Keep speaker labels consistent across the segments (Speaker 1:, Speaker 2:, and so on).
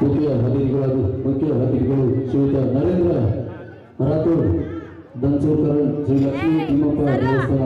Speaker 1: ಮುಖ್ಯ ಅತಿಥಿಗಳಾದ ಮುಖ್ಯ ಅತಿಥಿಗಳು ಶ್ರೀಯುತ ನರೇಂದ್ರ ರಾಥೋಡ್ ಧನ್ಸೂರ್ಕರ್ ಶ್ರೀ ಲಕ್ಷ್ಮೀ ತಿಮ್ಮಪ್ಪ ದೇವಸ್ಥಾನ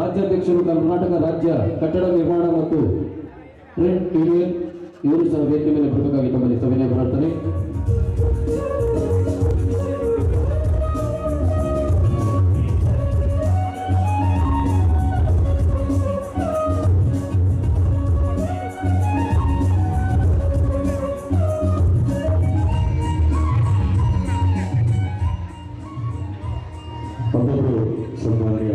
Speaker 1: ರಾಜ್ಯಾಧ್ಯಕ್ಷರು ಕರ್ನಾಟಕ ರಾಜ್ಯ ಕಟ್ಟಡ ನಿರ್ಮಾಣ ಮತ್ತು ಟ್ರೆಂಡ್ ಯೂನಿಯನ್ ಇವರು ಸಹ ವೇದಿಕೆ ಮೇಲೆ ಬರಬೇಕಾಗಿ ತಮ್ಮಲ್ಲಿ ಸವಿನಯ ಪ್ರಾರ್ಥನೆ.
Speaker 2: ಒಬ್ಬೊಬ್ಬರು ಸನ್ಮಾನ್ಯ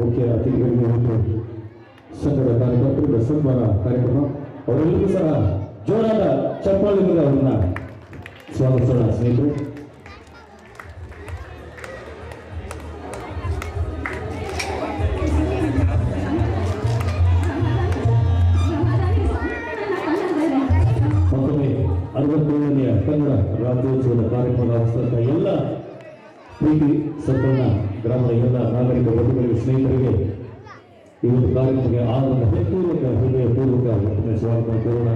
Speaker 2: ಮುಖ್ಯ ಅತಿಥಿಗಳಿಗೆ ಮತ್ತು ಸಂಘದ ಕಾರ್ಯಕರ್ತರಿಗೆ ಸನ್ಮಾನ ಕಾರ್ಯಕ್ರಮ ಅವರೆಲ್ಲರಿಗೂ ಸಹ ಜೋರಾದ ಚಪ್ಪಾಳಿಂದ ಅವರನ್ನ ಸ್ವಾಗತಿಸೋಣ ಸ್ನೇಹಿತರು ಮತ್ತೊಮ್ಮೆ ಅರವತ್ತೇಳನೆಯ ಕನ್ನಡ ರಾಜ್ಯೋತ್ಸವದ ಕಾರ್ಯಕ್ರಮದ ಅವಸರದ ಎಲ್ಲ ಪ್ರೀತಿ ಸದ್ಗಣ ಗ್ರಾಮದ ಎಲ್ಲ ನಾಗರಿಕ ಬಂಧುಗಳಿಗೆ, ಸ್ನೇಹಿತರಿಗೆ ಈ ಒಂದು ಕಾರ್ಯಕ್ರಮಕ್ಕೆ ಆನಂದ ಹೃದಯಪೂರ್ವಕ ಮತ್ತೊಮ್ಮೆ ಸ್ವಾಗತ ಕೋರೋಣ